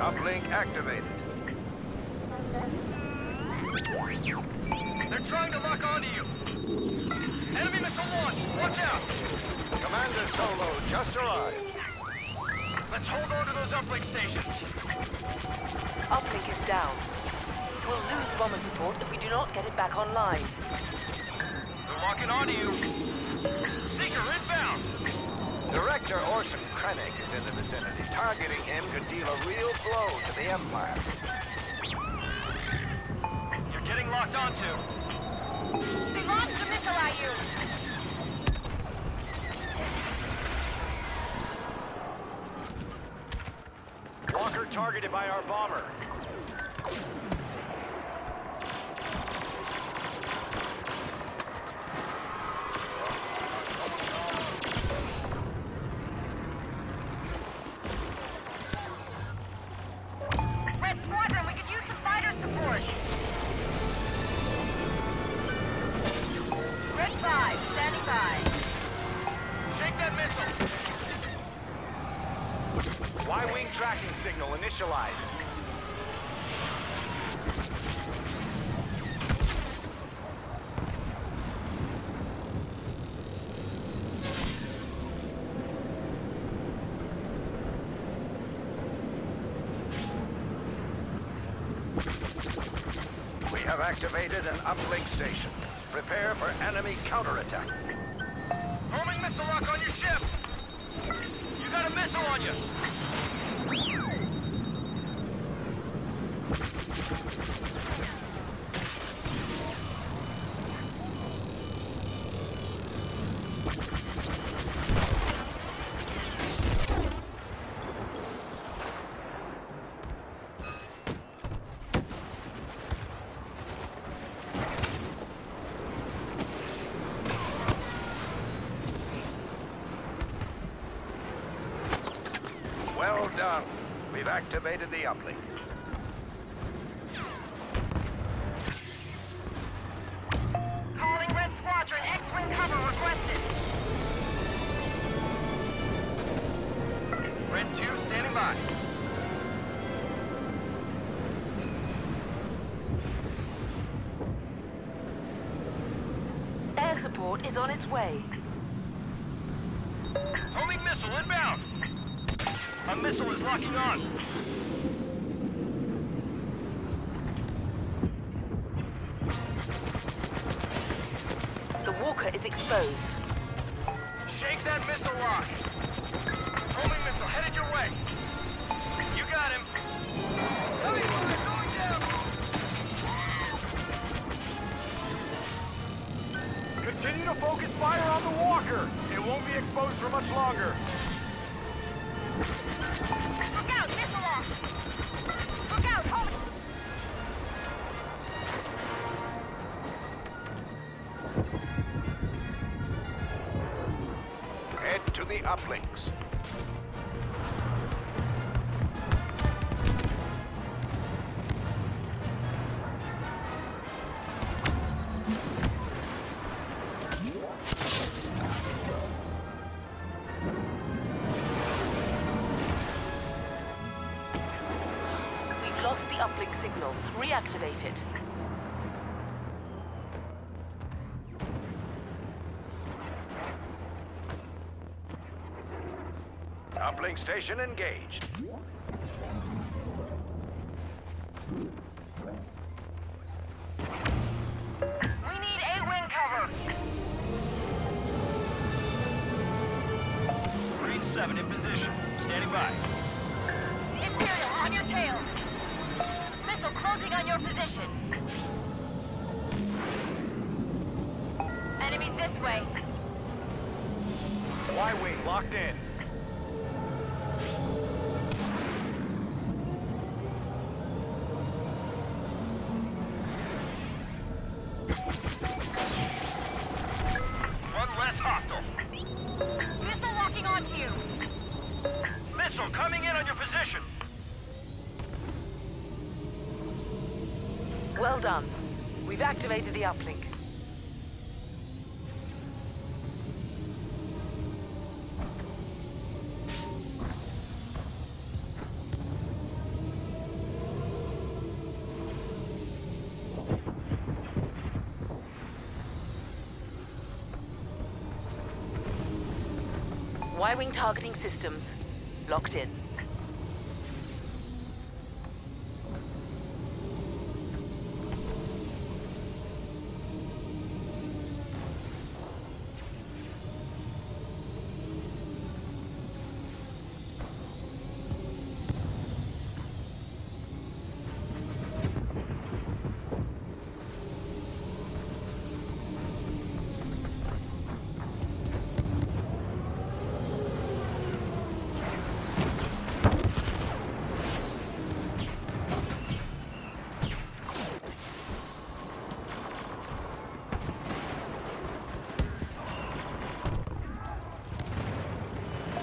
Uplink activated. They're trying to lock onto you. Enemy missile launch. Watch out. Commander Solo just arrived. Let's hold on to those uplink stations. Uplink is down. We'll lose bomber support if we do not get it back online. They're locking onto you. Seeker inbound. Director Orson Krennic is in the vicinity. Targeting him could deal a real blow to the Empire. You're getting locked onto. They launched a missile at you! Walker targeted by our bomber. Initialized. We have activated an uplink station. Prepare for enemy counterattack. Homing missile lock on your ship. You got a missile on you. Well done. We've activated the uplink. Red 2 standing by. Air support is on its way. Homing missile inbound. A missile is locking on. The walker is exposed. Exposed for much longer. Look out, missile off! Look out, hold Head to the uplinks. Uplink station engaged. We need A-wing cover! Green 7 in position. Standing by. Imperial, on your tail! Missile closing on your position! Enemies this way! Y-wing locked in. activated the uplink. Y-wing targeting systems. Locked in.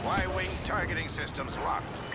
Y-wing targeting systems locked.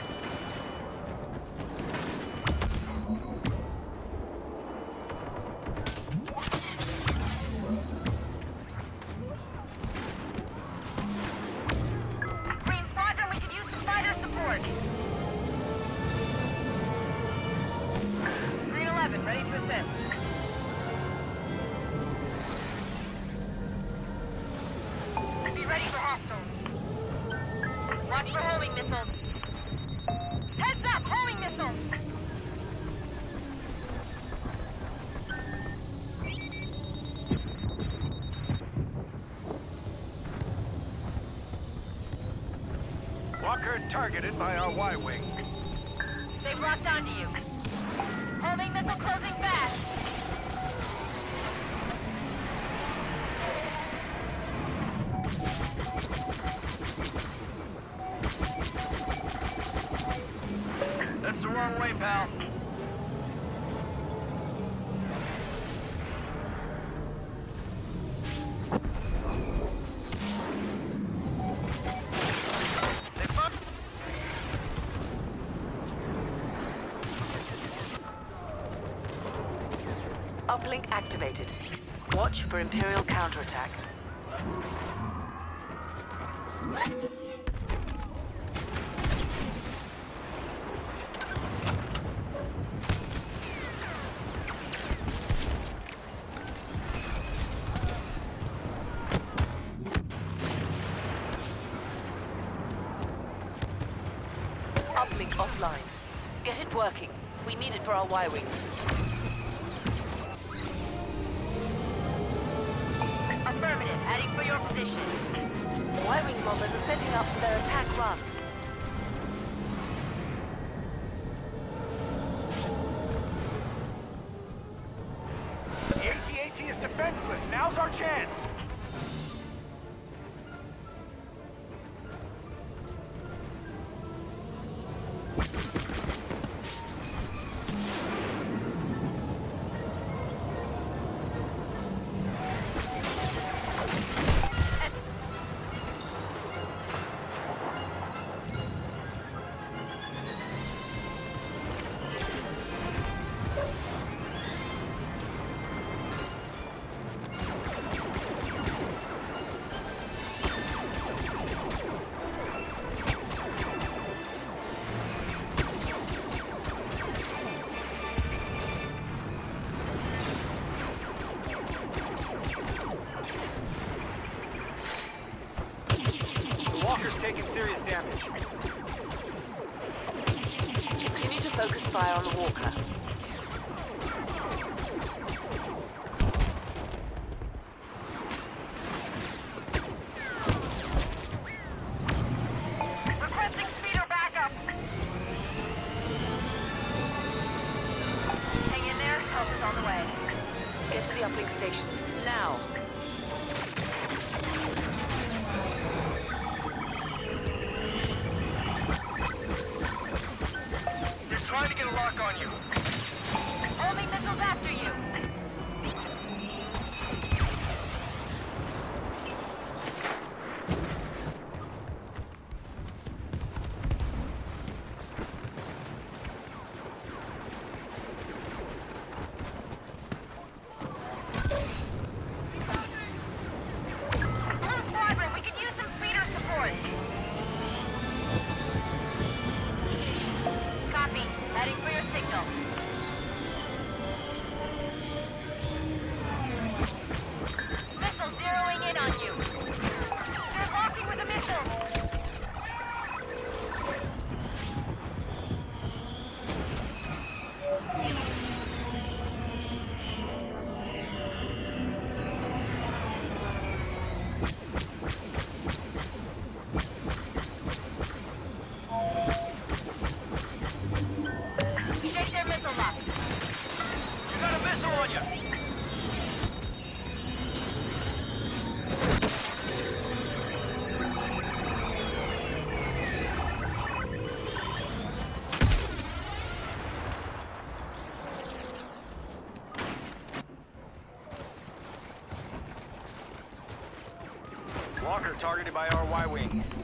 Targeted by our Y-wing. They've locked onto you. Homing missile closing fast. That's the wrong way, pal. Uplink activated. Watch for Imperial counterattack. Uplink offline. Get it working. We need it for our Y-wings. Position. Y-wing bombers are setting up for their attack run. The AT-AT is defenseless. Now's our chance. Taking serious damage. Continue to focus fire on the Walker. Requesting speeder backup. Hang in there, help is on the way. Get to the uplink stations, now. Lock on you. Homing missiles after you. Walker targeted by our Y-Wing.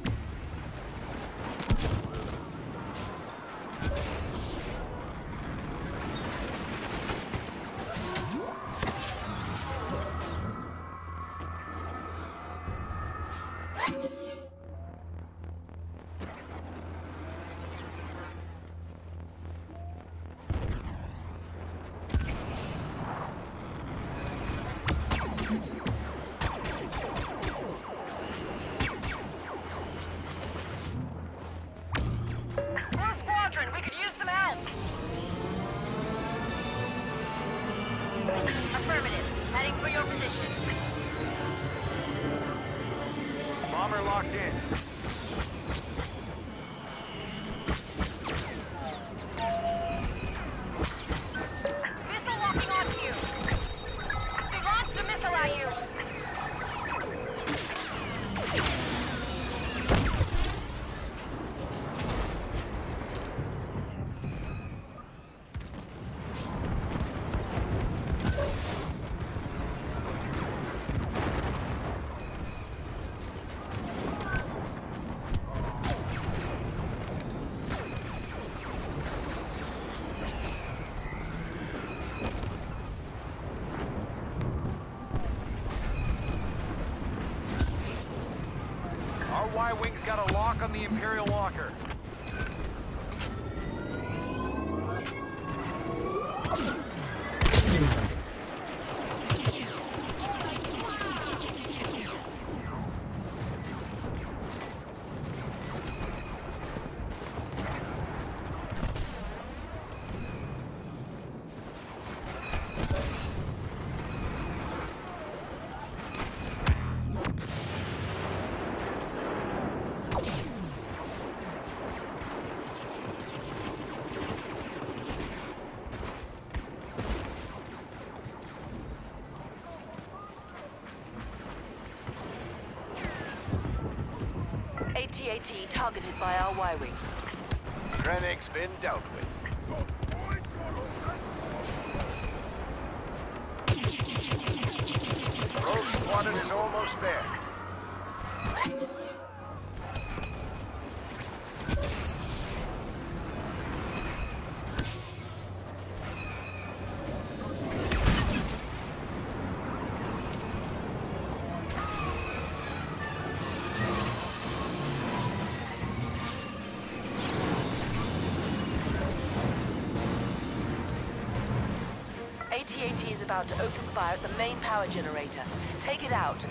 Our Y-Wing's got a lock on the Imperial Walker. AT-AT targeted by our Y-Wing. Krennic's been dealt with. Rogue Squadron is almost there. AT-AT is about to open fire at the main power generator. Take it out.